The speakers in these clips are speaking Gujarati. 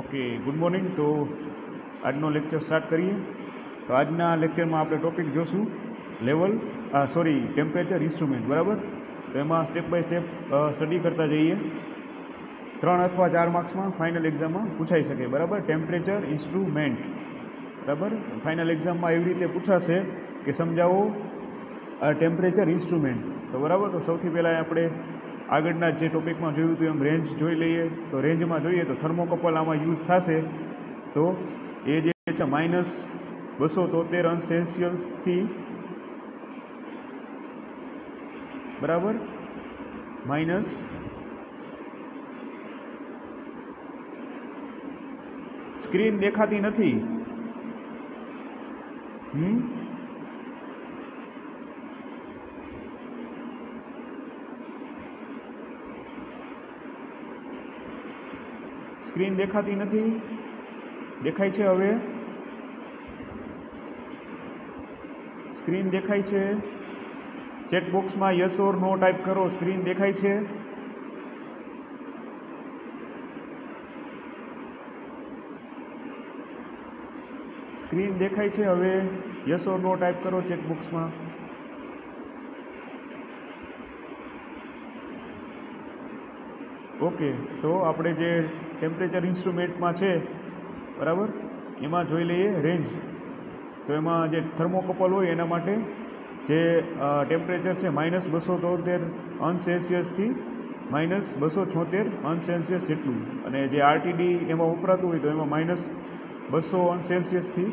ઓકે ગુડ મોર્નિંગ તો આજનો લેક્ચર સ્ટાર્ટ કરીએ. તો આજના લેક્ચરમાં આપણે ટોપિક જોશું. લેવલ સોરી ટેમ્પરેચર ઇન્સ્ટ્રુમેન્ટ બરાબર? તો એમાં સ્ટેપ બાય સ્ટેપ સ્ટડી કરતા જઈએ. ત્રણ અથવા ચાર માર્ક્સમાં ફાઇનલ એક્ઝામમાં પૂછાઈ શકે, બરાબર? ટેમ્પરેચર ઇન્સ્ટ્રુમેન્ટ બરાબર? ફાઇનલ એક્ઝામમાં એવી રીતે પૂછાશે કે સમજાવો ટેમ્પરેચર ઇન્સ્ટ્રુમેન્ટ તો બરાબર? તો સૌથી પહેલાં આપણે આગળના જે ટોપિકમાં જોયું હતું એમ રેન્જ જોઈ લઈએ, તો રેન્જમાં જોઈએ તો થર્મોકપલ આમાં યુઝ થશે. તો એ જે છે માઇનસ બસો તોતેર અંશ સેલ્સિયસથી બરાબર? માઇનસ સ્ક્રીન દેખાતી નથી. હમ? સ્ક્રીન દેખાતી નથી. દેખાય છે હવે. સ્ક્રીન દેખાય છે. ચેકબોક્સમાં યસ ઓર નો ટાઈપ કરો, સ્ક્રીન દેખાય છે. સ્ક્રીન દેખાય છે હવે. યસ ઓર નો ટાઈપ કરો ચેટ બોક્સમાં. ઓકે તો આપણે જે ટેમ્પરેચર ઇન્સ્ટ્રુમેન્ટમાં છે. બરાબર? એમાં જોઈ લઈએ રેન્જ તો એમાં જે થર્મોકપલ હોય એના માટે જે ટેમ્પરેચર છે માઇનસ બસો તોતેર અંશ માઇનસ બસો છોતેર અંશ જેટલું. અને જે આરટીડી એમાં વપરાતું હોય તો એમાં માઇનસ બસો અંશ સેલ્સિયસથી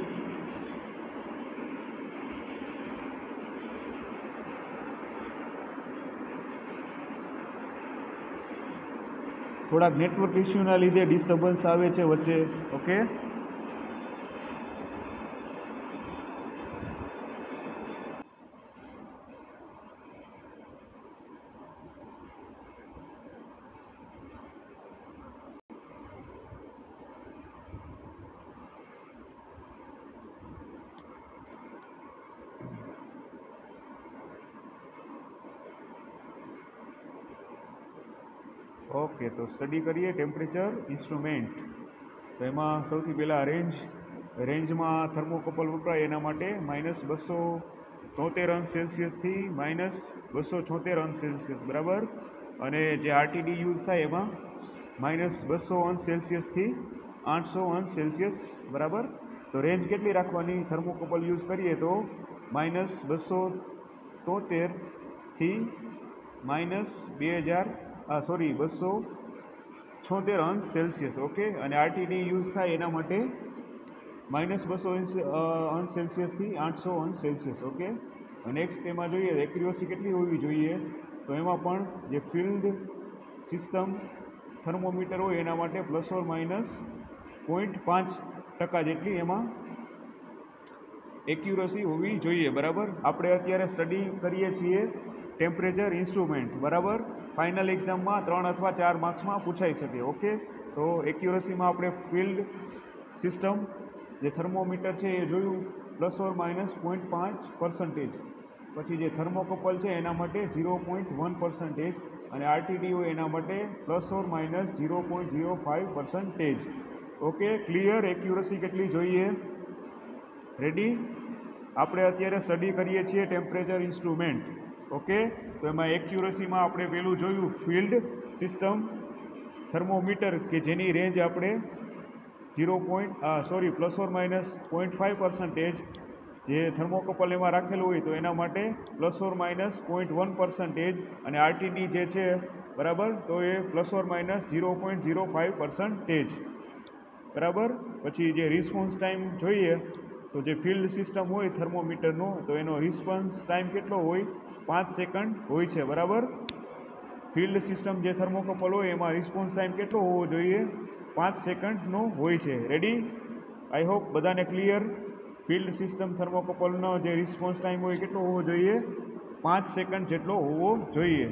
થોડાક નેટવર્ક ઇસ્યુના લીધે ડિસ્ટર્બન્સ આવે છે વચ્ચે ઓકે ઓકે, તો સ્ટડી કરીએ ટેમ્પરેચર ઇન્સ્ટ્રુમેન્ટ તો એમાં સૌથી પહેલાં રેન્જ રેન્જમાં થર્મોકપલ વપરાય એના માટે માઇનસ બસો તોતેર અંશ સેલ્સિયસથી માઇનસ બસો છોતેર અંશ સેલ્સિયસ બરાબર? અને જે આરટીડી યુઝ થાય એમાં માઇનસ બસો અંશ સેલ્સિયસથી આઠસો અંશ સેલ્સિયસ બરાબર? તો રેન્જ કેટલી રાખવાની? થર્મોકપલ યુઝ કરીએ તો માઇનસ બસો તોતેરથી માઇનસ બે હજાર સોરી બસો છોતેર અંશ સેલ્સિયસ ઓકે અને આરટીડી યુઝ થાય એના માટે માઇનસ બસો અંશ સેલ્સિયસથી આઠસો અંશ સેલ્સિયસ ઓકે નેક્સ્ટ એમાં જોઈએ એક્યુરસી કેટલી હોવી જોઈએ? તો એમાં પણ જે ફિલ્ડ સિસ્ટમ થર્મોમીટર હોય એના માટે પ્લસ ઓર માઇનસ પોઈન્ટ પાંચ ટકા જેટલી એમાં એક્યુરસી હોવી જોઈએ, બરાબર? આપણે અત્યારે સ્ટડી કરીએ છીએ ટેમ્પરેચર ઇન્સ્ટ્રુમેન્ટ બરાબર? ફાઇનલ એક્ઝામમાં ત્રણ અથવા ચાર માર્ક્સમાં પૂછાઈ શકે ઓકે તો એક્યુરસીમાં આપણે ફિલ્ડ સિસ્ટમ જે થર્મોમીટર છે, એ જોયું. પ્લસ ઓર માઇનસ પોઈન્ટ પાંચ પર્સન્ટેજ પછી જે થર્મોકપલ છે, એના માટે ઝીરો પોઈન્ટ વન પર્સન્ટેજ અને આરટીડી હોય, એના માટે plus or minus zero point zero five percentage okay clear accuracy કેટલી જોઈએ? રેડી આપણે અત્યારે સ્ટડી કરીએ છીએ ટેમ્પરેચર ઇન્સ્ટ્રુમેન્ટ ઓકે? તો એમાં એક્યુરસીમાં આપણે પેલું જોયું ફિલ્ડ સિસ્ટમ થર્મોમીટર કે જેની રેન્જ આપણે zero point sorry plus or minus point five percentage જે થર્મોકપલ એમાં રાખેલું હોય, તો એના માટે plus or minus point one percentage અને આરટીડી જે છે, બરાબર? તો એ plus or minus zero point zero five percentage બરાબર? પછી જે રિસ્પોન્સ ટાઈમ જોઈએ તો જે ફિલ્ડ સિસ્ટમ હોય, થર્મોમીટરનો, તો એનો રિસ્પોન્સ ટાઈમ કેટલો હોય? પાંચ સેકન્ડ હોય છે, બરાબર? ફિલ્ડ સિસ્ટમ જે થર્મોકપલ હોય, એમાં રિસ્પોન્સ ટાઈમ કેટલો હોવો જોઈએ? પાંચ સેકન્ડનો હોય છે. રેડી આઈ હોપ બધાને ક્લિયર ફિલ્ડ સિસ્ટમ થર્મોકપલનો જે રિસ્પોન્સ ટાઈમ હોય, કેટલો હોવો જોઈએ? પાંચ સેકન્ડ જેટલો હોવો જોઈએ.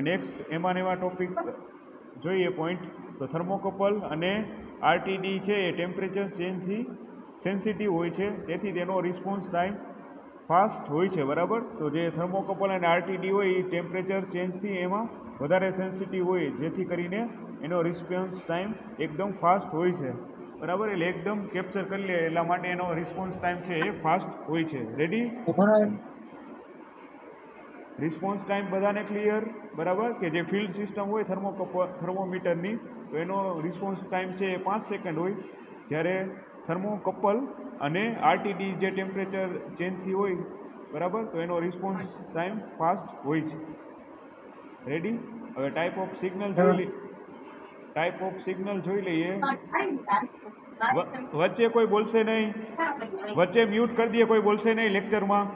નેક્સ્ટ એમાં એવા ટોપિક જોઈએ પોઈન્ટ તો થર્મોકપલ અને આરટીડી છે, એ ટેમ્પરેચર ચેન્જથી સેન્સિટિવ હોય છે તેથી તેનો રિસ્પોન્સ ટાઈમ ફાસ્ટ હોય છે બરાબર? તો જે થર્મોકપલ અને આરટીડી હોય એ ટેમ્પરેચર ચેન્જથી એમાં વધારે સેન્સિટિવ હોય જેથી કરીને એનો રિસ્પોન્સ ટાઈમ એકદમ ફાસ્ટ હોય છે. બરાબર? એટલે એકદમ કેપ્ચર કરી લે એટલા માટે એનો રિસ્પોન્સ ટાઈમ છે એ ફાસ્ટ હોય છે. રેડી રિસ્પોન્સ ટાઈમ બધાને ક્લિયર બરાબર? કે જે ફિલ્ડ સિસ્ટમ હોય થર્મોકપ થર્મોમીટરની તો એનો રિસ્પોન્સ ટાઈમ છે એ પાંચ સેકન્ડ હોય. જ્યારે થર્મોકપલ અને આરટીડી જે ટેમ્પરેચર ચેન્જથી હોય બરાબર? તો એનો રિસ્પોન્સ ટાઈમ ફાસ્ટ હોય છે. રેડી હવે ટાઈપ ઓફ સિગ્નલ જોઈ લઈએ. ટાઈપ ઓફ સિગ્નલ જોઈ લઈએ. વચ્ચે કોઈ બોલશે નહીં. વચ્ચે મ્યુટ કરી દઈએ કોઈ બોલશે નહીં લેક્ચરમાં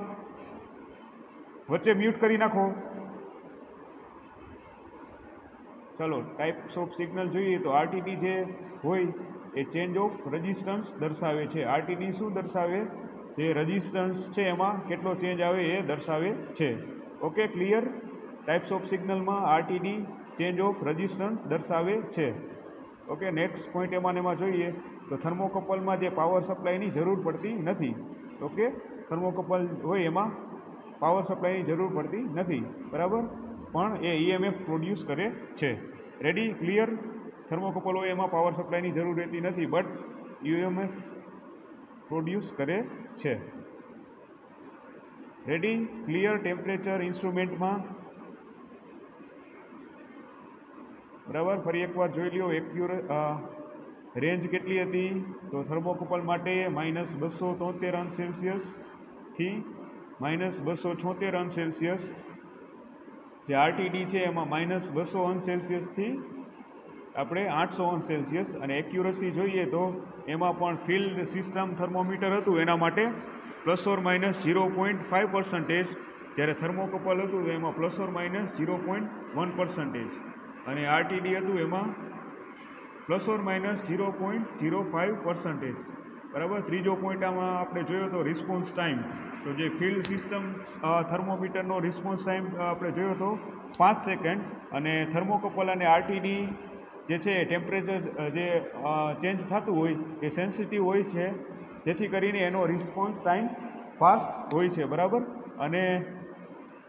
વચ્ચે મ્યુટ કરી નાખો. ચલો ટાઈપ્સ ઓફ સિગ્નલ જોઈએ તો આરટીડી જે હોય એ ચેન્જ ઓફ રજિસ્ટન્સ દર્શાવે છે. આરટીડી શું દર્શાવે? જે રજિસ્ટન્સ છે એમાં કેટલો ચેન્જ આવે એ દર્શાવે છે. ઓકે ક્લિયર ટાઈપ્સ ઓફ સિગ્નલમાં આરટીડી ચેન્જ ઓફ રજિસ્ટન્સ દર્શાવે છે. ઓકે નેક્સ્ટ પોઈન્ટ એમાં એમાં જોઈએ તો થર્મોકપલમાં જે પાવર સપ્લાયની જરૂર પડતી નથી. ઓકે થર્મોકપલ હોય એમાં પાવર સપ્લાયની જરૂર પડતી નથી. બરાબર? પણ એ ઈએમએફ પ્રોડ્યુસ કરે છે. રેડી ક્લિયર થર્મોકપલ હોય એમાં પાવર સપ્લાયની જરૂર રહેતી નથી બટ યુએમએફ પ્રોડ્યુસ કરે છે. રેડી ક્લિયર ટેમ્પરેચર ઇન્સ્ટ્રુમેન્ટમાં બરાબર, ફરી એકવાર જોઈ લ્યો એક્યુર રેન્જ કેટલી હતી? તો થર્મોકપલ માટે માઇનસ બસો તોતેર અંશ સેલ્સિયસથી માઇનસ બસો છોતેર અંશ સેલ્સિયસ જે આરટીડી છે, એમાં માઇનસ બસો અંશ સેલ્સિયસથી આપણે આઠસો અંશ સેલ્સિયસ અને એક્યુરસી જોઈએ તો એમાં પણ ફિલ્ડ સિસ્ટમ થર્મોમીટર હતું, એના માટે plus or minus zero point five percentage. જ્યારે થર્મોકપલ હતું, તો એમાં plus or minus zero point one percentage. અને આરટીડી હતું, એમાં plus or minus zero point zero five percentage. બરાબર? ત્રીજો પોઈન્ટ આમાં આપણે જોયો તો રિસ્પોન્સ ટાઈમ. તો જે ફિલ્ડ સિસ્ટમ થર્મોમીટરનો રિસ્પોન્સ ટાઈમ આપણે જોયો તો પાંચ સેકન્ડ. અને થર્મોકપલ અને આરટીડી જે છે ટેમ્પરેચર જે ચેન્જ થતું હોય, એ સેન્સિટિવ હોય છે. જેથી કરીને એનો રિસ્પોન્સ ટાઈમ ફાસ્ટ હોય છે, બરાબર? અને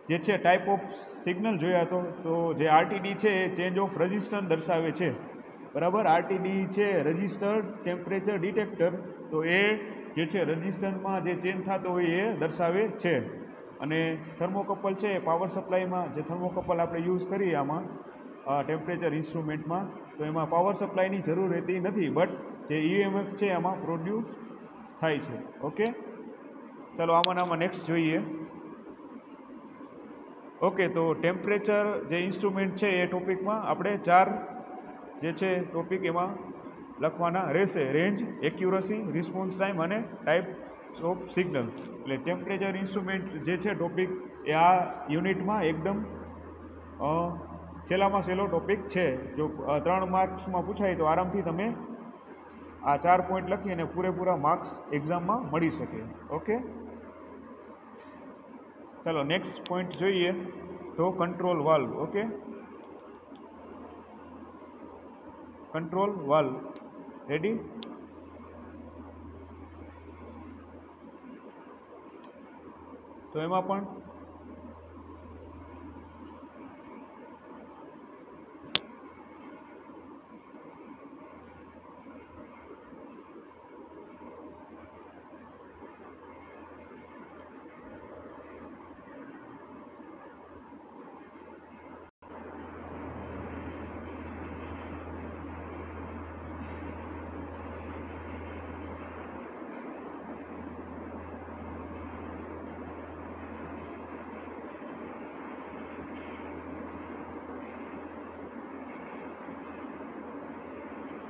જે છે ટાઈપ ઓફ સિગ્નલ જોયા તો તો જે આરટીડી છે, એ ચેન્જ ઓફ રજિસ્ટર દર્શાવે છે. બરાબર? આરટીડી છે રજિસ્ટર્ડ ટેમ્પરેચર ડિટેક્ટર તો એ જે છે રજિસ્ટન્સમાં જે ચેન્જ થતો હોય, એ દર્શાવે છે. અને થર્મોકપલ છે પાવર સપ્લાયમાં જે થર્મોકપલ આપણે યુઝ કરીએ આમાં ટેમ્પરેચર ઇન્સ્ટ્રુમેન્ટમાં તો એમાં પાવર સપ્લાયની જરૂર રહેતી નથી બટ જે ઈએમએફ છે એમાં પ્રોડ્યુસ થાય છે. ઓકે ચાલો, આમાં આમાં નેક્સ્ટ જોઈએ. ઓકે તો ટેમ્પરેચર જે ઇન્સ્ટ્રુમેન્ટ છે એ ટોપિકમાં આપણે ચાર જે છે ટોપિક એમાં લખવાના રહેશે. રેન્જ એક્યુરસી રિસ્પોન્સ ટાઈમ અને ટાઈપ ઓફ સિગ્નલ એટલે ટેમ્પરેચર ઇન્સ્ટ્રુમેન્ટ જે છે ટોપિક એ આ યુનિટમાં એકદમ અ, છેલ્લો ટોપિક છે. જો ત્રણ માર્ક્સમાં પૂછાય તો આરામથી તમે આ ચાર પોઈન્ટ લખી અને પૂરેપૂરા માર્ક્સ એક્ઝામમાં મળી શકે. ઓકે ચાલો નેક્સ્ટ પોઈન્ટ જોઈએ તો control valve okay control valve ready તો એમાં પણ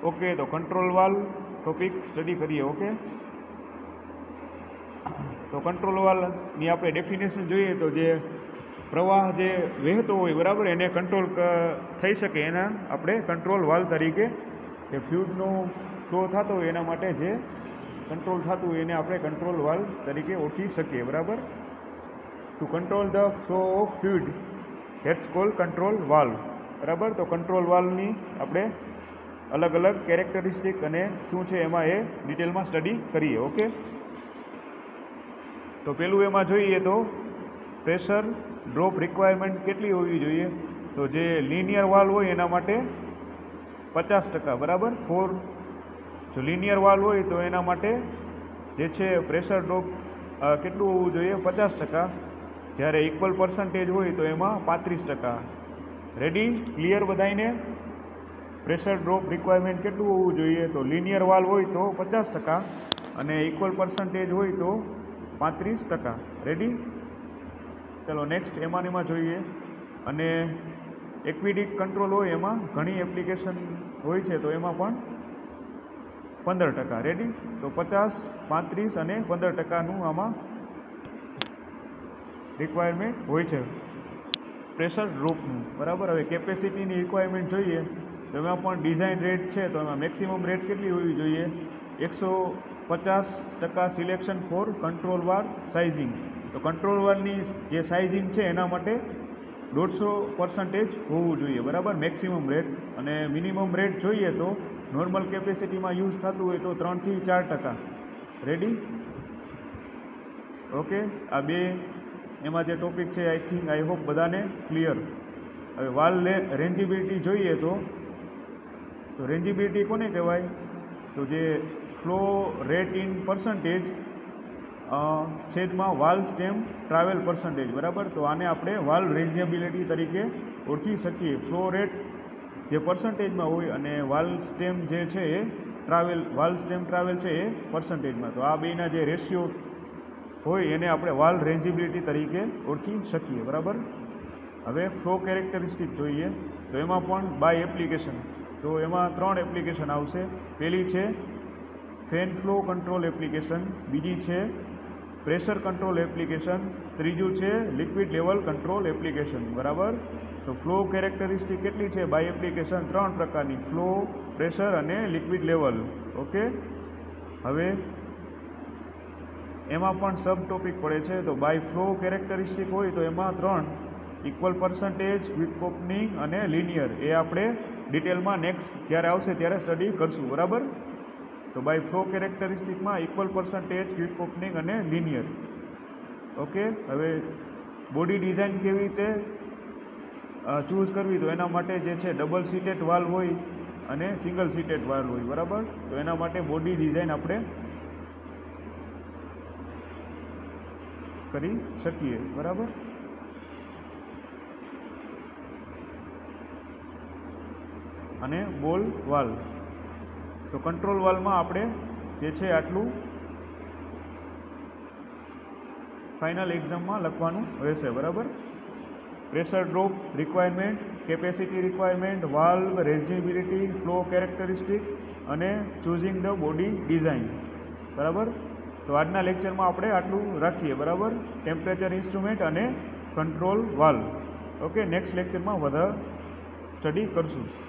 ઓકે, તો કંટ્રોલ વાલ ટોપિક સ્ટડી કરીએ, ઓકે? તો કંટ્રોલ વાલની આપણે ડેફિનેશન જોઈએ તો જે પ્રવાહ જે વહેતો હોય, બરાબર, એને કંટ્રોલ થઈ શકે એના આપણે કંટ્રોલ વાલ તરીકે કે ફ્યુઝનો ફ્લો થતો હોય એના માટે જે કંટ્રોલ થતું હોય એને આપણે કંટ્રોલ વાલ તરીકે ઓળખી શકીએ, બરાબર? To control the flow of fluid it's call control valve બરાબર? તો કંટ્રોલ વાલ્વની આપણે અલગ અલગ કેરેક્ટરિસ્ટિક અને શું છે એમાં એ ડિટેલમાં સ્ટડી કરીએ ઓકે તો પેલું એમાં જોઈએ તો પ્રેશર ડ્રોપ રિક્વાયરમેન્ટ કેટલી હોવી જોઈએ? તો જે લિનિયર વાલ હોય એના માટે પચાસ ટકા, બરાબર? ફોર જો લિનિયર વાલ હોય તો એના માટે જે છે પ્રેશર ડ્રોપ કેટલું હોવું જોઈએ? પચાસ ટકા. જ્યારે ઇક્વલ પર્સન્ટેજ હોય તો એમાં પાંત્રીસ ટકા. રેડી ક્લિયર બધાઈને પ્રેશર ડ્રોપ રિક્વાયરમેન્ટ કેટલું હોવું જોઈએ? તો લિનિયર વાલ હોય તો પચાસ ટકા અને ઇક્વલ પર્સન્ટેજ હોય તો પાંત્રીસ ટકા. રેડી ચલો નેક્સ્ટ એમાં એમાં જોઈએ. અને એક્વિડિક કંટ્રોલ હોય એમાં ઘણી એપ્લિકેશન હોય છે તો એમાં પણ પંદર ટકા. રેડી તો પચાસ, પાંત્રીસ અને પંદર ટકાનું આમાં રિક્વાયરમેન્ટ હોય છે. પ્રેશર ડ્રોપનું. બરાબર? હવે કેપેસિટીની રિક્વાયરમેન્ટ જોઈએ. તો એમાં પણ ડિઝાઇન રેટ છે, તો એમાં મેક્સિમમ રેટ કેટલી હોવી જોઈએ? એકસો પચાસ ટકા selection for control valve sizing તો કંટ્રોલ વારની જે સાઇઝિંગ છે, એના માટે દોઢસો પર્સન્ટેજ હોવું જોઈએ, બરાબર? મેક્સિમમ રેટ અને મિનિમમ રેટ જોઈએ તો નોર્મલ કેપેસિટીમાં યુઝ થતું હોય તો ત્રણથી ચાર ટકા. રેડી ઓકે આ બે એમાં જે ટોપિક છે આઈ થિંક આઈ હોપ બધાને ક્લિયર હવે વાલ રેન્જિબિલિટી જોઈએ તો તો રેન્જિબિલિટી કોને કહેવાય? તો જે ફ્લો રેટ ઇન પર્સન્ટેજ છેદમાં વાલ સ્ટેમ ટ્રાવેલ પર્સન્ટેજ બરાબર? તો આને આપણે વાલ રેન્જેબિલિટી તરીકે ઓળખી શકીએ. ફ્લો રેટ જે પર્સન્ટેજમાં હોય અને વાલ સ્ટેમ જે છે એ ટ્રાવેલ, વાલ સ્ટેમ ટ્રાવેલ છે એ પર્સન્ટેજમાં તો આ બેના જે રેશિયો હોય એને આપણે વાલ રેન્જિબિલિટી તરીકે ઓળખી શકીએ, બરાબર? હવે ફ્લો કેરેક્ટરિસ્ટિક જોઈએ. તો એમાં પણ બાય એપ્લિકેશન તો એમાં ત્રણ એપ્લિકેશન આવશે. પહેલી છે ફેન ફ્લો કંટ્રોલ એપ્લિકેશન બીજી છે પ્રેશર કંટ્રોલ એપ્લિકેશન ત્રીજું છે લિક્વિડ લેવલ કંટ્રોલ એપ્લિકેશન બરાબર? તો ફ્લો કેરેક્ટરિસ્ટિક કેટલી છે? બાય એપ્લિકેશન ત્રણ પ્રકારની ફ્લો પ્રેશર અને લિક્વિડ લેવલ ઓકે હવે એમાં પણ સબ ટોપિક પડે છે, તો બાય ફ્લો કેરેક્ટરિસ્ટિક હોય તો એમાં ત્રણ ઇક્વલ પર્સન્ટેજ ક્વિક ઓપનિંગ અને લિનિયર એ આપણે ડિટેલમાં નેક્સ્ટ જ્યારે આવશે ત્યારે સ્ટડી કરશું, બરાબર? તો બાય ફ્લો કેરેક્ટરિસ્ટિકમાં ઇક્વલ પર્સન્ટેજ ક્વિક ઓપનિંગ અને લિનિયર ઓકે હવે બોડી ડિઝાઇન કેવી રીતે ચૂઝ કરવી? તો એના માટે જે છે ડબલ સીટેડ વાલ હોય અને સિંગલ સીટેડ વાલ હોય, બરાબર? તો એના માટે બોડી ડિઝાઇન આપણે કરી શકીએ, બરાબર? અને બોલ વાલ. તો કંટ્રોલ વાલમાં આપણે જે છે આટલું ફાઇનલ એક્ઝામમાં લખવાનું રહેશે, બરાબર? Pressure drop requirement capacity requirement valve rangeability flow characteristic અને ચૂઝિંગ ધ બોડી ડિઝાઇન બરાબર? તો આજના લેક્ચરમાં આપણે આટલું રાખીએ, બરાબર? ટેમ્પરેચર ઇન્સ્ટ્રુમેન્ટ અને કંટ્રોલ વાલ્વ ઓકે નેક્સ્ટ લેક્ચરમાં વધારે સ્ટડી કરશું.